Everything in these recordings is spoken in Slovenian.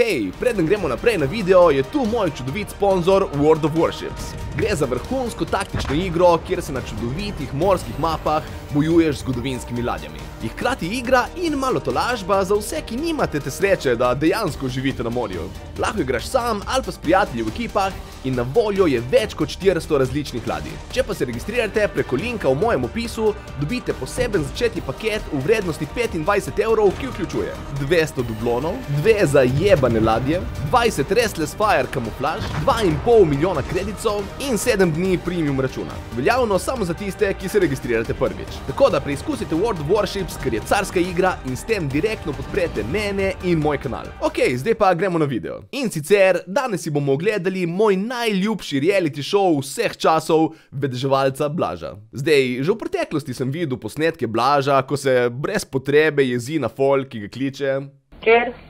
Hej, preden gremo naprej na video, je tu moj čudovit sponzor World of Warships. Gre za vrhunsko taktično igro, kjer se na čudovitih morskih mapah bojuješ z zgodovinskimi ladjami. Je hkrati igra in malo tolažba za vse, ki nimate te sreče, da dejansko živite na morju. Lahko igraš sam ali pa s prijatelji v ekipah in na voljo je več kot 400 različnih ladij. Če pa se registrirate preko linka v mojem opisu, dobite poseben začetni paket v vrednosti 25 evrov, ki vključuje 200 dublonov, 2 zajebane ladje, 20 Restless Fire kamuflaž, 2,5 milijona kreditov in 7 dni premium računa. Veljavno samo za tiste, ki se registrirate prvič. Tako da preizkusite World of Warships, ker je carska igra in s tem direktno podprete mene in moj kanal. Ok, zdaj pa gremo na video. In sicer, danes si bomo ogledali moj najljubši reality show vseh časov, vedeževalca Blaža. Zdaj, že v preteklosti sem videl posnetke Blaža, ko se brez potrebe jezi na folk, ki ga kliče. Ker?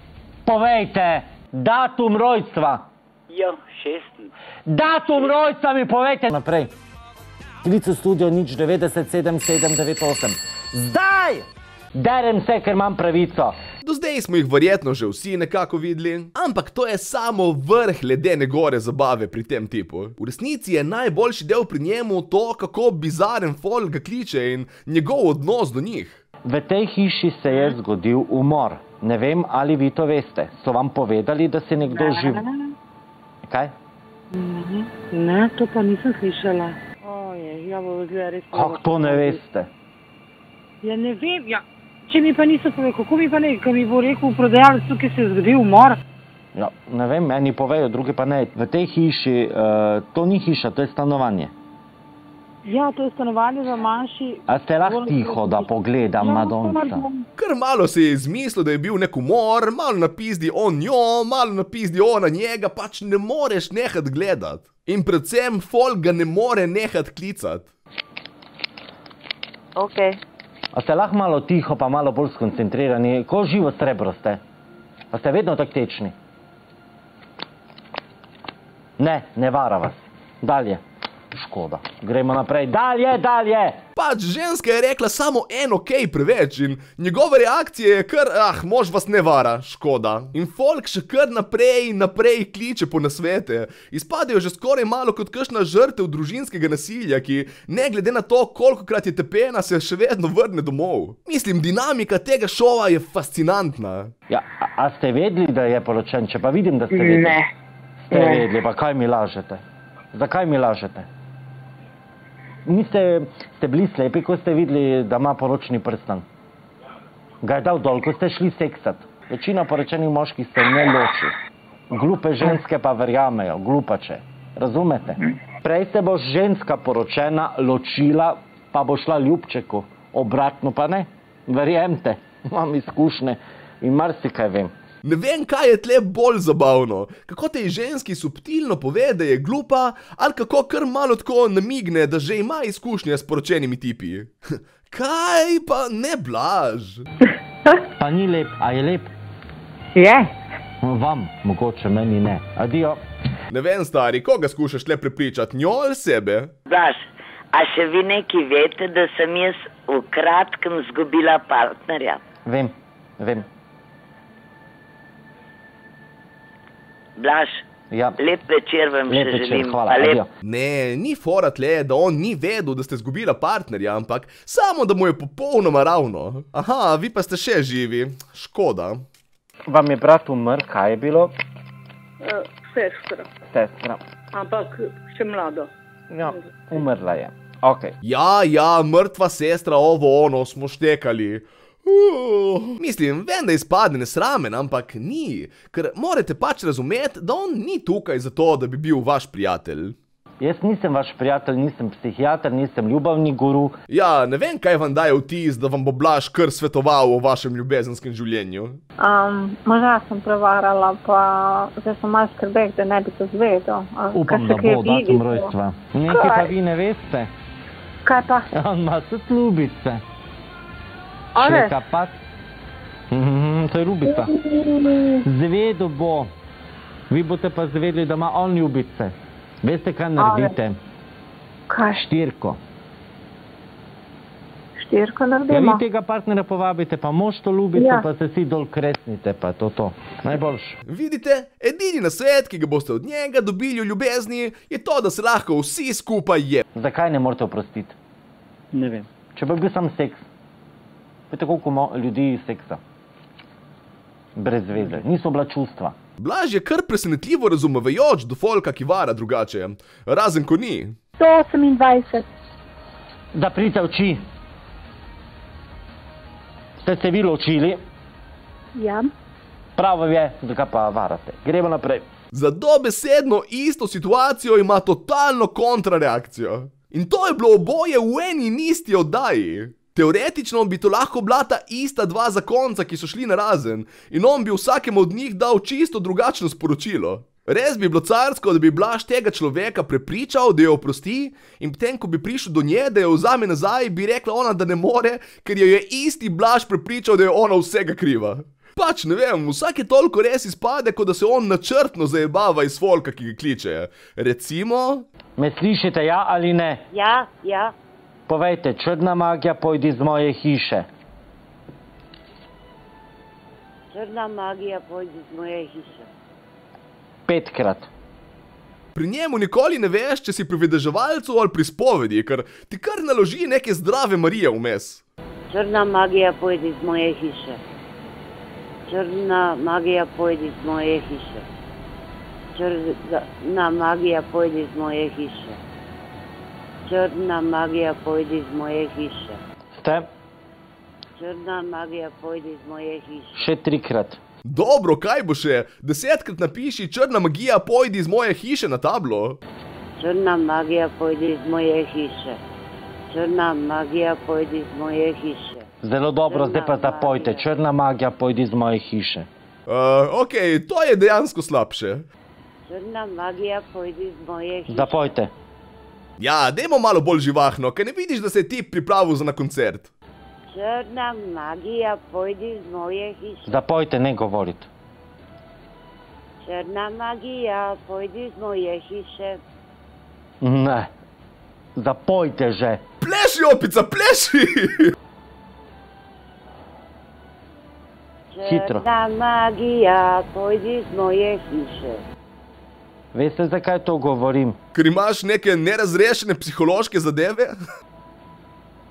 Povejte, datum rojstva. Jo, šesten. Datum rojstva mi povejte. Naprej. Klicu studio nič 97798. Zdaj! Derem se, ker imam pravico. Do zdaj smo jih verjetno že vsi nekako videli, ampak to je samo vrh ledene gore zabave pri tem tipu. V resnici je najboljši del pri njemu to, kako bizaren folk ga kliče in njegov odnos do njih. V tej hiši se je zgodil umor. Ne vem, ali vi to veste. So vam povedali, da se nekdo živ... Kaj? Ne, to pa nisem slišala. Oje, ja bo zgleda res. Kako to ne veste? Ja ne vem, ja. Če mi pa niso povedali, kako mi pa ne, ko mi bo rekel prodajalec, tukaj se je zgodil umor. Ja, ne vem, eni povejo, drugi pa ne. V tej hiši, uh, to ni hiša, to je stanovanje. Ja, to je stanovanje za manjši. A ste lahko tiho, da pogledam Ja, Madonca? pardon. Kar malo se je izmislil, da je bil nek umor, malo napizdi on njo, malo napizdi ona njega, pač ne moreš nehat gledat. In predvsem folk ga ne more nehat klicat. Ok. A ste lahko malo tiho, pa malo bolj skoncentrirani, ko živo srebro ste? A ste vedno tako tečni? Ne, ne vara vas. Dalje. Škoda. Gremo naprej. Dalje, dalje! Pač ženska je rekla samo en ok preveč in njegova reakcija je kar, ah, mož vas ne vara, škoda. In folk še kar naprej in naprej kliče po nasvete. Izpadejo že skoraj malo kot kakšna žrtev družinskega nasilja, ki ne glede na to, kolikokrat je tepena, se še vedno vrne domov. Mislim, dinamika tega šova je fascinantna. Ja, a, a ste vedeli, da je poročen? Če pa vidim, da ste vedeli. Ne. Ste Ne. vedeli, pa kaj mi lažete? Zakaj mi lažete? Niste ste bili slepi, ko ste videli, da ima poročni prstan? Ga je dal dol, ko ste šli seksat. Večina poročenih moških se ne loči. Glupe ženske pa verjamejo, glupače. Razumete? Prej se bo ženska poročena ločila, pa bo šla ljubčeku. Obratno pa ne. Verjemite, imam izkušnje in marsikaj vem. Ne vem, kaj je tle bolj zabavno. Kako tej ženski subtilno pove, da je glupa, ali kako kar malo tako namigne, da že ima izkušnje s poročenimi tipi. Kaj pa ne blaž? Pa ni lep, a je lep? Je. Vam, mogoče meni ne. Adijo. Ne vem, stari, koga skušaš le prepričati, njo ali sebe? Blaž, a še vi neki veste, da sem jaz v kratkem zgubila partnerja? Vem, vem. Blaž, Ja. lep večer vam Lep še večer, želim. hvala. Lep Adijo. Ne, ni fora tle, da on ni vedel, da ste zgubila partnerja, ampak samo, da mu je popolnoma ravno. Aha, vi pa ste še živi. Škoda. Vam je brat umrl, kaj je bilo? Uh, sestra, Sestra. ampak še mlado. Ja, umrla je. Ok. Ja, ja, mrtva sestra, ovo ono smo štekali. Uh, mislim, vem, da izpade nesramen, ampak ni, ker morate pač razumeti, da on ni tukaj zato, da bi bil vaš prijatelj. Jaz nisem vaš prijatelj, nisem psihiater, nisem ljubavni guru. Ja, ne vem, kaj vam daje vtis, da vam bo Blaž kar svetoval o vašem ljubezenskem življenju. Um, moža sem prevarala, pa zdaj sem malo skrbeh, da ne bi to zvedel. A, Upam, da bo datum to? rojstva. Nekaj pa Kaj? vi ne veste. Kaj pa? On ima tudi ljubice. A res? Čeka pa. Mhm, to je ljubica. Zvedo bo. Vi boste pa zvedeli, da ima on ljubice. Veste, kaj naredite? Kaj? Štirko. štirko Ja, naredimo. vi tega partnerja povabite, pa mož to ljubite, Ja. pa se si dol kresnite, pa to to. Najboljš. Vidite, edini nasvet, ki ga boste od njega dobili v ljubezni, je to, da se lahko vsi skupaj je. Zakaj ne morete oprostiti? Ne vem. Če bi bil sam seks. Veste, koliko mo- ljudi seksa. Brez veze. Niso bila čustva. Blaž je kar presenetljivo razumevajoč do folka, ki vara drugače, razen ko ni. 128. Da pridete oči. Ste se vi ločili, Ja. pravo je, zakaj pa varate. Gremo naprej. Za dobesedno isto situacijo ima totalno kontrareakcijo. In to je bilo oboje v eni in isti oddaji. Teoretično bi to lahko bila ta ista dva zakonca, ki so šli na razen, in on bi vsakemu od njih dal čisto drugačno sporočilo. Res bi bilo carsko, da bi Blaž tega človeka prepričal, da jo oprosti, in potem, ko bi prišel do nje, da jo vzame nazaj, bi rekla ona, da ne more, ker jo je isti Blaž prepričal, da je ona vsega kriva. Pač ne vem, vsake toliko res izpade, kot da se on načrtno zajebava iz folka, ki ga kliče. Recimo, Me slišite, ja ali ne? Ja, ja. Povejte, črna magija, pojdi iz moje hiše. Črna magija pojdi iz moje hiše. Petkrat. pri njemu nikoli ne veš, če si pri vedeževalcu ali pri spovedi, ker ti kar naloži neke zdrave Marije vmes. Črna magija pojdi iz moje hiše. Črna magija pojdi iz moje hiše. Črna magija pojdi iz moje hiše. Črna magija pojdi iz moje hiše. Ste? Črna magija pojdi iz moje hiše. Še trikrat. Dobro, kaj bo še? Desetkrat napiši črna magija, pojdi iz moje hiše na tablo. Črna magija pojdi iz moje hiše. Črna magija pojdi iz moje hiše. Zelo dobro, Črna zdaj pa zapojte. magija. Črna magija, pojdi iz moje hiše. Uh, ok, to je dejansko slabše. Črna magija pojdi iz moje hiše. Zapojte. Ja, dajmo malo bolj živahno, ker ne vidiš, da se je ti pripravil za na koncert. Črna magija pojdi iz moje hiše. Zapojte, ne govorite. Črna magija pojdi iz moje hiše. Ne. Zapojte že. Pleši, opica, pleši! Hitro. Črna magija pojdi iz moje hiše. Veste, zakaj to govorim? Ker imaš neke nerazrešene psihološke zadeve?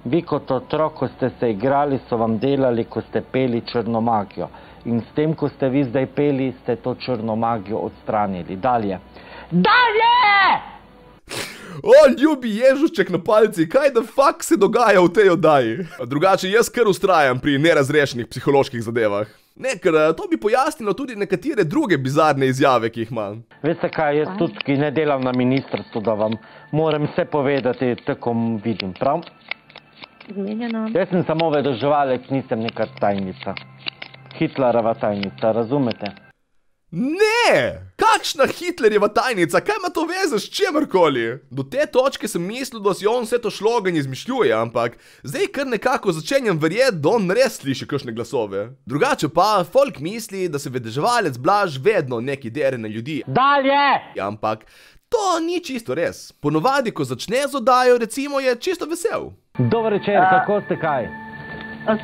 Vi kot otrok, ko ste se igrali, so vam delali, ko ste peli črno magijo. In s tem, ko ste vi zdaj peli, ste to črno magijo odstranili. Dalje. Dalje! O, ljubi Ježušček na palci, kaj da fuk se dogaja v tej oddaji? Drugače, jaz kar ustrajam pri nerazrešenih psiholoških zadevah. Ne, ker eh, to bi pojasnilo tudi nekatere druge bizarne izjave, ki jih imam. Veste kaj, jaz tudi, ki ne delam na ministrstvu, da vam moram vse povedati, tako vidim, prav? Zmenjeno. Jaz sem samo vedoževalec, nisem neka tajnica. Hitlerova tajnica, razumete? Ne! Kakšna Hitlerjeva tajnica, kaj ima to veze s čemarkoli? Do te točke sem mislil, da si on vse to šlogan izmišljuje, ampak zdaj kar nekako začenjam verjeti, da on res sliši kakšne glasove. Drugače pa, folk misli, da se vedeževalec Blaž vedno neki dere na ljudi. Dalje! Ampak to ni čisto res. Ponovadi, ko začne z oddajo, recimo, je čisto vesel. Dober večer, kako ste kaj?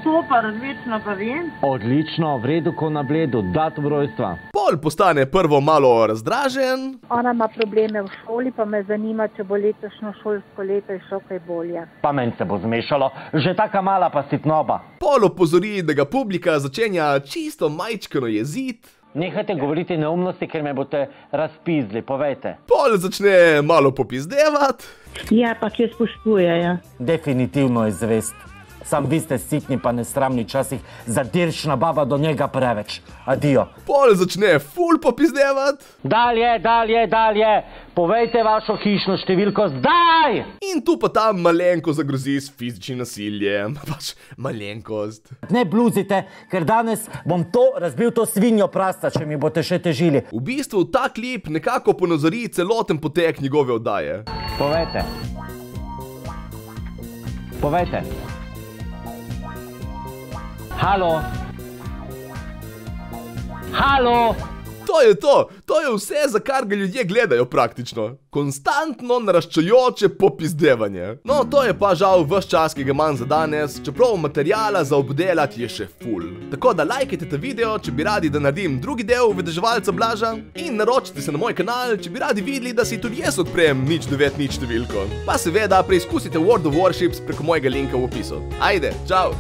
Super, odlično pa vem. Odlično, v redu, ko na bledu, datum rojstva. Pol postane prvo malo razdražen, Ona ima probleme v šoli, pa me zanima, če bo letošnjo šolsko leto išlo kaj bolje. Pa meni se bo zmešalo, že taka mala pa sitnoba. pol opozori, da ga publika začenja čisto majčkano jezit, Nehajte govoriti neumnosti, ker me boste razpizli, povejte. pol začne malo popizdevat, Ja, pa kje spoštujejo. Definitivno je zvest. Sam vi ste sitni pa nesramni časih, zadiršna baba do njega preveč. Adijo. pol začne ful popizdevat Dalje, dalje, dalje. Povejte vašo hišno številko zdaj! in tu pa tam malenko zagrozi s fizičnim nasiljem. Pač malenkost. Ne bluzite, ker danes bom to razbil to svinjo prasta, če mi boste še težili. V bistvu ta klip nekako ponazori celoten potek njegove oddaje. Povejte. Povejte. Halo. Halo. To je to, to je vse, za kar ga ljudje gledajo praktično. Konstantno naraščajoče popizdevanje. No, to je pa žal vse čas, ki ga imam za danes, čeprav materijala za obdelati je še full. Tako da lajkajte ta video, če bi radi, da naredim drugi del vedeževalca Blaža in naročite se na moj kanal, če bi radi videli, da si tudi jaz odprem nič 9 nič številko. Pa seveda preizkusite World of Warships preko mojega linka v opisu. Ajde, čau!